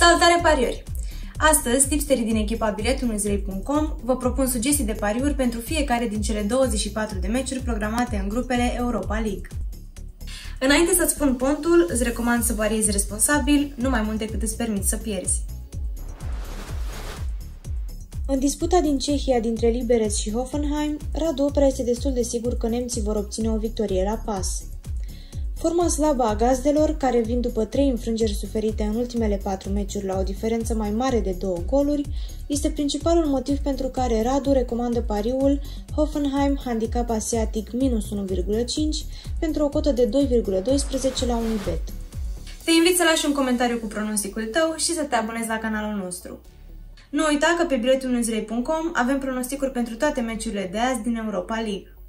Salutare pariori! Astăzi, tipsterii din echipa biletul vă propun sugestii de pariuri pentru fiecare din cele 24 de meciuri programate în grupele Europa League. Înainte să-ți spun pontul, îți recomand să variezi responsabil, nu mai mult decât îți permiți să pierzi. În disputa din Cehia dintre Liberec și Hoffenheim, Radu Opera este destul de sigur că nemții vor obține o victorie la pas. Forma slabă a gazdelor, care vin după trei înfrângeri suferite în ultimele patru meciuri la o diferență mai mare de două goluri, este principalul motiv pentru care Radu recomandă pariul Hoffenheim Handicap Asiatic minus 1,5 pentru o cotă de 2,12 la Unibet. Te invit să lași un comentariu cu pronosticul tău și să te abonezi la canalul nostru. Nu uita că pe biletul avem pronosticuri pentru toate meciurile de azi din Europa League.